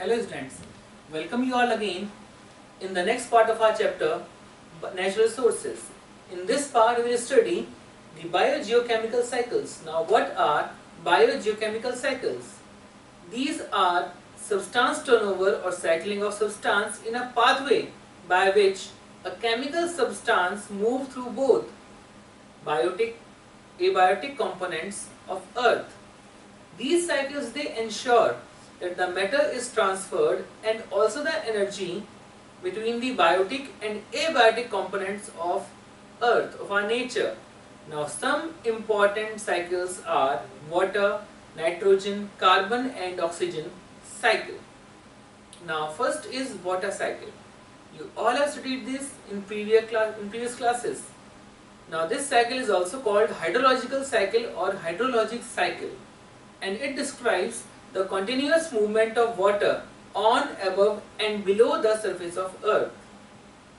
Hello students, welcome you all again in the next part of our chapter natural resources. In this part we will study the biogeochemical cycles. Now what are biogeochemical cycles? These are substance turnover or cycling of substance in a pathway by which a chemical substance moves through both biotic, abiotic components of earth. These cycles they ensure that the matter is transferred and also the energy between the biotic and abiotic components of earth, of our nature. Now some important cycles are water, nitrogen, carbon and oxygen cycle. Now first is water cycle. You all have studied this in previous, class, in previous classes. Now this cycle is also called hydrological cycle or hydrologic cycle and it describes the continuous movement of water on, above and below the surface of earth.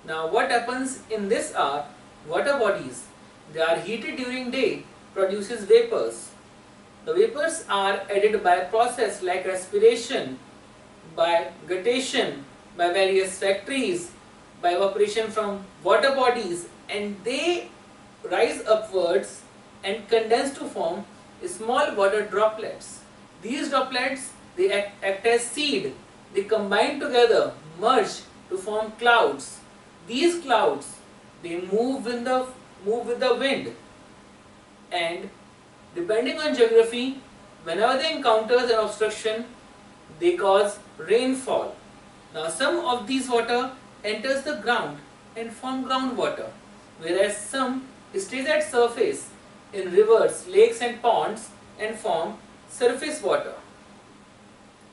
Now what happens in this are water bodies. They are heated during day, produces vapors. The vapors are added by process like respiration, by guttation, by various factories, by evaporation from water bodies and they rise upwards and condense to form small water droplets. These droplets they act, act as seed. They combine together, merge to form clouds. These clouds they move in the move with the wind and depending on geography whenever they encounter an obstruction they cause rainfall. Now some of these water enters the ground and form groundwater whereas some stays at surface in rivers, lakes and ponds and form surface water.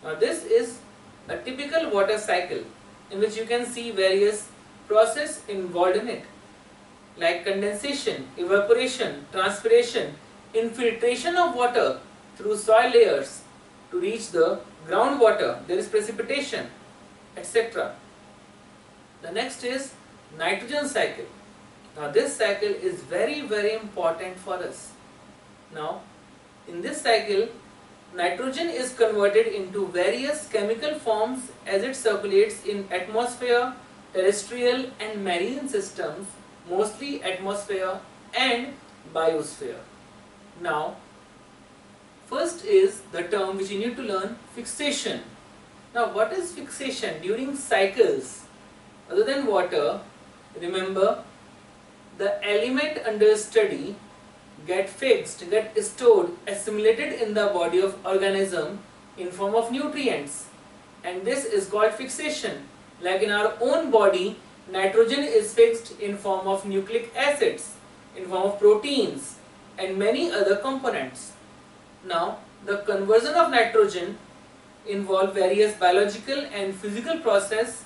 Now this is a typical water cycle in which you can see various process involved in it like condensation, evaporation, transpiration, infiltration of water through soil layers to reach the groundwater, there is precipitation, etc. The next is nitrogen cycle. Now this cycle is very very important for us. Now in this cycle nitrogen is converted into various chemical forms as it circulates in atmosphere, terrestrial and marine systems mostly atmosphere and biosphere. Now first is the term which you need to learn fixation. Now what is fixation during cycles other than water remember the element under study get fixed, get stored, assimilated in the body of organism in form of nutrients and this is called fixation. Like in our own body, nitrogen is fixed in form of nucleic acids, in form of proteins and many other components. Now, the conversion of nitrogen involve various biological and physical process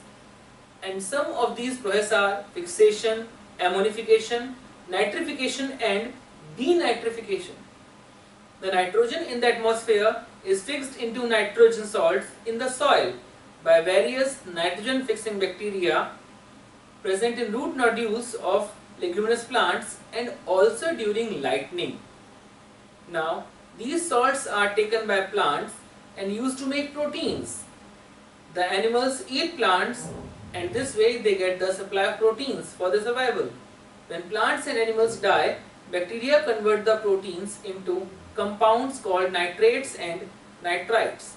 and some of these processes are fixation, ammonification, nitrification and denitrification. The nitrogen in the atmosphere is fixed into nitrogen salts in the soil by various nitrogen fixing bacteria present in root nodules of leguminous plants and also during lightning. Now these salts are taken by plants and used to make proteins. The animals eat plants and this way they get the supply of proteins for their survival. When plants and animals die, bacteria convert the proteins into compounds called nitrates and nitrites.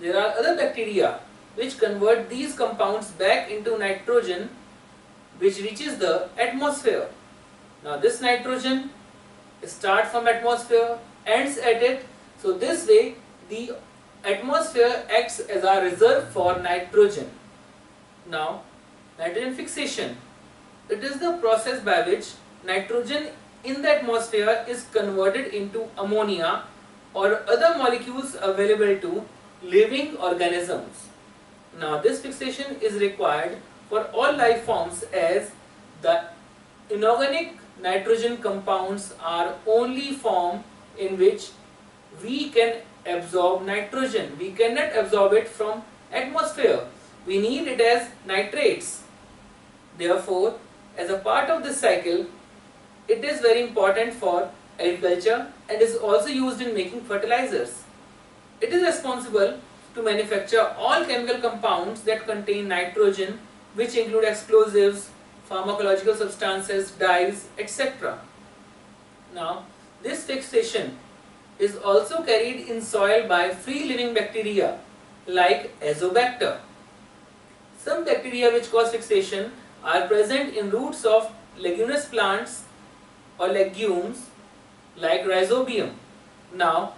There are other bacteria which convert these compounds back into nitrogen which reaches the atmosphere. Now this nitrogen starts from atmosphere, ends at it, so this way the atmosphere acts as a reserve for nitrogen. Now, nitrogen fixation. It is the process by which nitrogen in the atmosphere is converted into ammonia or other molecules available to living organisms. Now, this fixation is required for all life forms as the inorganic nitrogen compounds are only form in which we can absorb nitrogen. We cannot absorb it from atmosphere we need it as nitrates. Therefore, as a part of this cycle, it is very important for agriculture and is also used in making fertilizers. It is responsible to manufacture all chemical compounds that contain nitrogen which include explosives, pharmacological substances, dyes, etc. Now, this fixation is also carried in soil by free living bacteria like Azobacter. Some bacteria which cause fixation are present in roots of leguminous plants or legumes like Rhizobium. Now,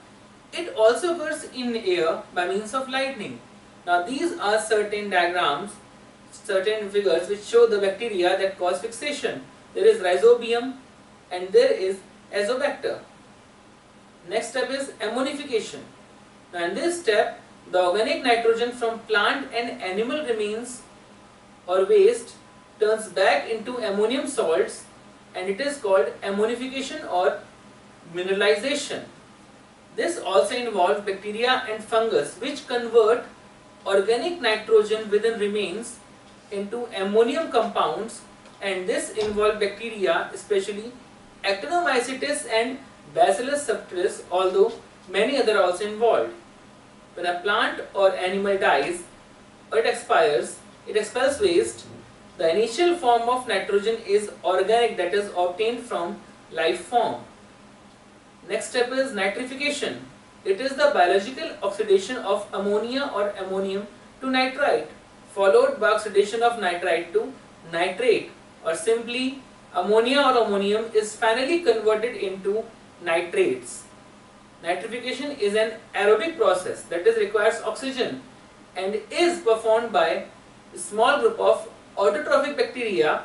it also occurs in air by means of lightning. Now, these are certain diagrams, certain figures which show the bacteria that cause fixation. There is Rhizobium and there is Azobacter. Next step is ammonification. Now, in this step, the organic nitrogen from plant and animal remains or waste turns back into ammonium salts and it is called ammonification or mineralization. This also involves bacteria and fungus which convert organic nitrogen within remains into ammonium compounds and this involves bacteria especially Actinomycetes and Bacillus subtilis although many other also involved. When a plant or animal dies or it expires, it expels waste. The initial form of nitrogen is organic that is obtained from life form. Next step is nitrification. It is the biological oxidation of ammonia or ammonium to nitrite followed by oxidation of nitrite to nitrate or simply ammonia or ammonium is finally converted into nitrates. Nitrification is an aerobic process that is requires oxygen and is performed by a small group of autotrophic bacteria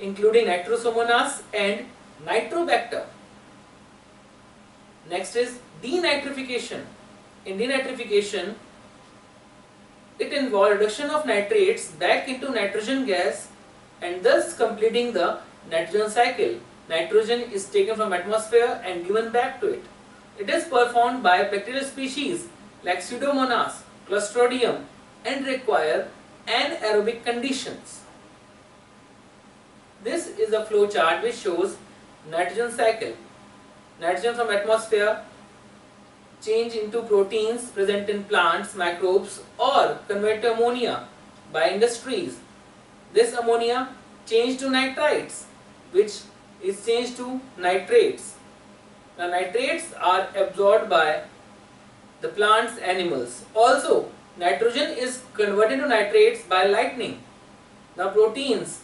including Nitrosomonas and Nitrobacter. Next is denitrification. In denitrification, it involves reduction of nitrates back into nitrogen gas and thus completing the nitrogen cycle. Nitrogen is taken from atmosphere and given back to it. It is performed by bacterial species like Pseudomonas, Clostridium and require anaerobic conditions. This is a flow chart which shows nitrogen cycle. Nitrogen from atmosphere change into proteins present in plants, microbes or convert to ammonia by industries. This ammonia changed to nitrites which is changed to nitrates. Now nitrates are absorbed by the plants animals. Also nitrogen is converted to nitrates by lightning. The proteins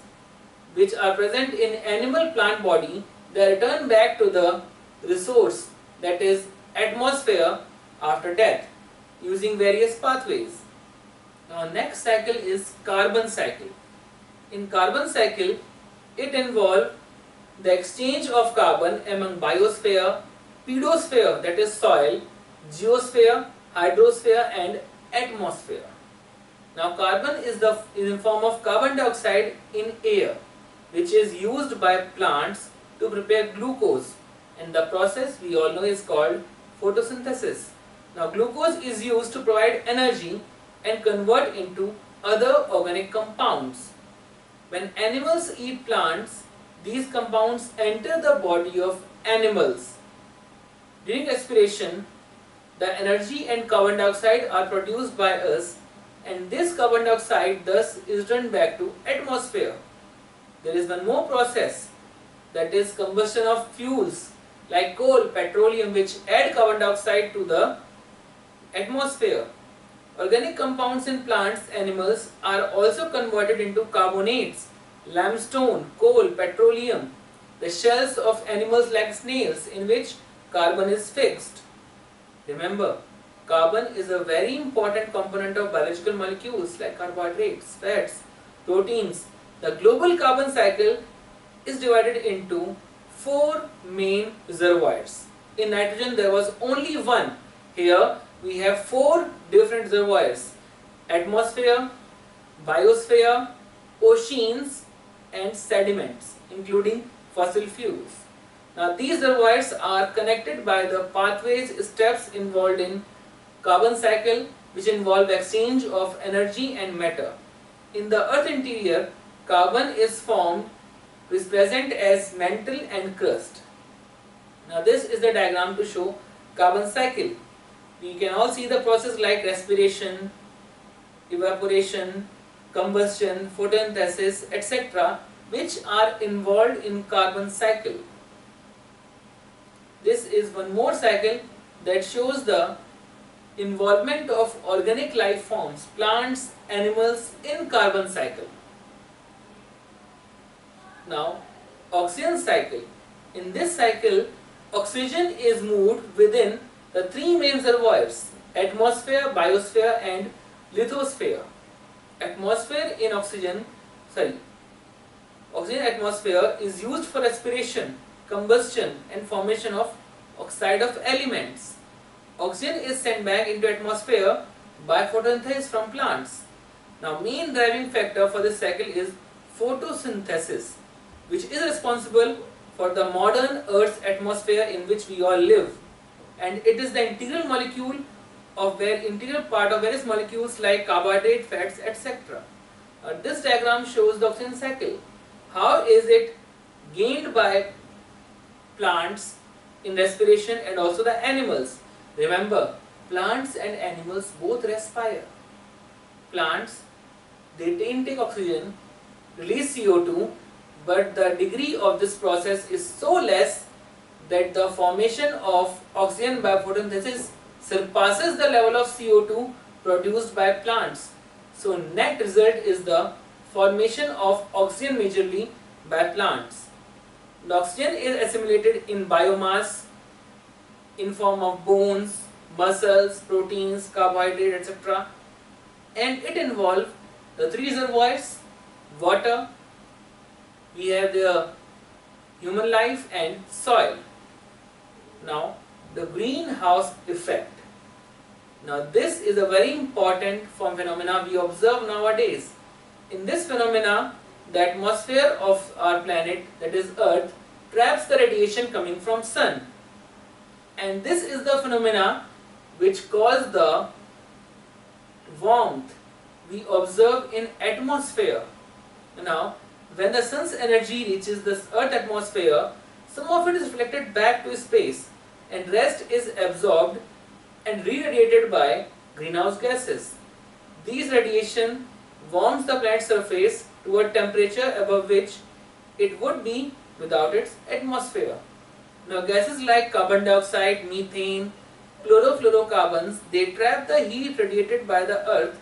which are present in animal plant body they return back to the resource that is atmosphere after death using various pathways. Now next cycle is carbon cycle. In carbon cycle it involves the exchange of carbon among biosphere, pedosphere that is soil, geosphere, hydrosphere and atmosphere. Now carbon is the in the form of carbon dioxide in air which is used by plants to prepare glucose and the process we all know is called photosynthesis. Now glucose is used to provide energy and convert into other organic compounds. When animals eat plants, these compounds enter the body of animals. During respiration, the energy and carbon dioxide are produced by us and this carbon dioxide thus is turned back to atmosphere. There is one more process that is combustion of fuels like coal, petroleum which add carbon dioxide to the atmosphere. Organic compounds in plants, animals are also converted into carbonates, limestone, coal, petroleum, the shells of animals like snails in which carbon is fixed. Remember, carbon is a very important component of biological molecules like carbohydrates, fats, proteins. The global carbon cycle is divided into four main reservoirs. In nitrogen there was only one. Here we have four different reservoirs. Atmosphere, biosphere, oceans and sediments including fossil fuels. Now these reservoirs are connected by the pathways steps involved in carbon cycle which involve exchange of energy and matter. In the earth interior, carbon is formed is present as mantle and crust. Now this is the diagram to show carbon cycle. we can all see the process like respiration, evaporation, combustion, photosynthesis, etc. which are involved in carbon cycle. This is one more cycle that shows the involvement of organic life forms, plants, animals in carbon cycle. Now, oxygen cycle. In this cycle, oxygen is moved within the three main reservoirs, atmosphere, biosphere and lithosphere. Atmosphere in oxygen, sorry, oxygen atmosphere is used for respiration, combustion and formation of oxide of elements. Oxygen is sent back into atmosphere by photosynthesis from plants. Now main driving factor for this cycle is photosynthesis which is responsible for the modern Earth's atmosphere in which we all live. And it is the integral molecule of where integral part of various molecules like carbohydrate, fats, etc. Uh, this diagram shows the oxygen cycle. How is it gained by plants in respiration and also the animals? Remember, plants and animals both respire. Plants, they intake oxygen, release CO2 but the degree of this process is so less that the formation of oxygen by photosynthesis surpasses the level of CO2 produced by plants. So net result is the formation of oxygen majorly by plants. The oxygen is assimilated in biomass in form of bones, muscles, proteins, carbohydrate, etc. And it involves the three reservoirs, water, we have the human life and soil. Now, the greenhouse effect. Now, this is a very important phenomena we observe nowadays. In this phenomena, the atmosphere of our planet, that is Earth, traps the radiation coming from sun. And this is the phenomena which cause the warmth we observe in atmosphere. Now, when the sun's energy reaches the earth atmosphere, some of it is reflected back to space and rest is absorbed and re-radiated by greenhouse gases. These radiation warms the planet's surface to a temperature above which it would be without its atmosphere. Now gases like carbon dioxide, methane, chlorofluorocarbons, they trap the heat radiated by the earth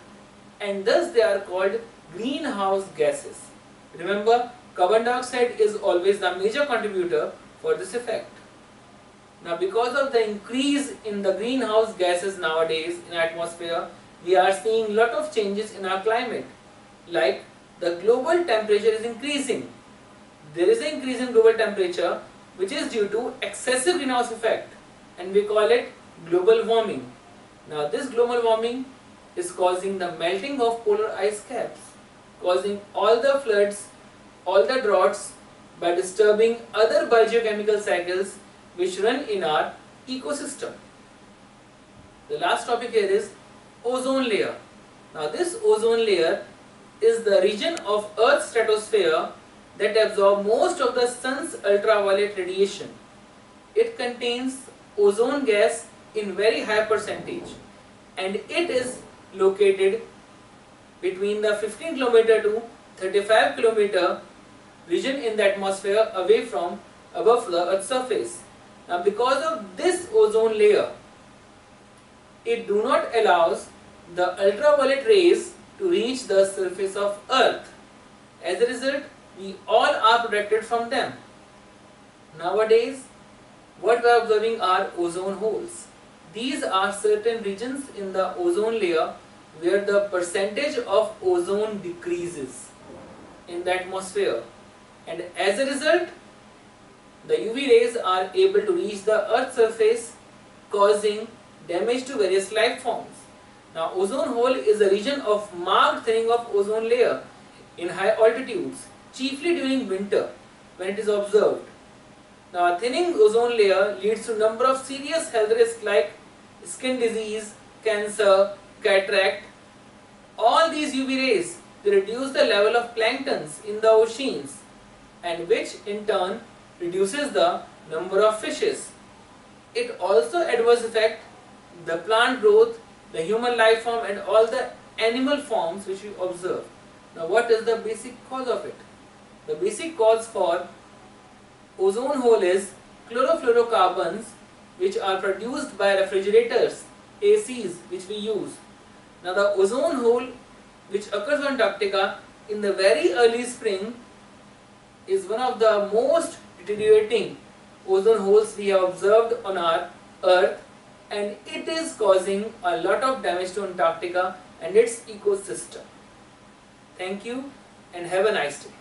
and thus they are called greenhouse gases. Remember, carbon dioxide is always the major contributor for this effect. Now because of the increase in the greenhouse gases nowadays in atmosphere, we are seeing lot of changes in our climate. Like the global temperature is increasing. There is an increase in global temperature which is due to excessive greenhouse effect and we call it global warming. Now this global warming is causing the melting of polar ice caps causing all the floods, all the droughts by disturbing other biogeochemical cycles which run in our ecosystem. The last topic here is ozone layer. Now this ozone layer is the region of Earth's stratosphere that absorb most of the sun's ultraviolet radiation. It contains ozone gas in very high percentage and it is located between the 15 km to 35 km region in the atmosphere away from above the earth's surface. Now because of this ozone layer, it do not allows the ultraviolet rays to reach the surface of earth. As a result, we all are protected from them. Nowadays, what we are observing are ozone holes. These are certain regions in the ozone layer where the percentage of ozone decreases in the atmosphere and as a result the UV rays are able to reach the earth's surface causing damage to various life forms. Now ozone hole is a region of marked thinning of ozone layer in high altitudes chiefly during winter when it is observed. Now thinning ozone layer leads to number of serious health risks like skin disease, cancer, cataract. All these UV rays reduce the level of planktons in the oceans and which in turn reduces the number of fishes. It also adverse affect the plant growth, the human life form and all the animal forms which we observe. Now what is the basic cause of it? The basic cause for ozone hole is chlorofluorocarbons which are produced by refrigerators, ACs which we use. Now the ozone hole which occurs on Antarctica in the very early spring is one of the most deteriorating ozone holes we have observed on our earth and it is causing a lot of damage to Antarctica and its ecosystem. Thank you and have a nice day.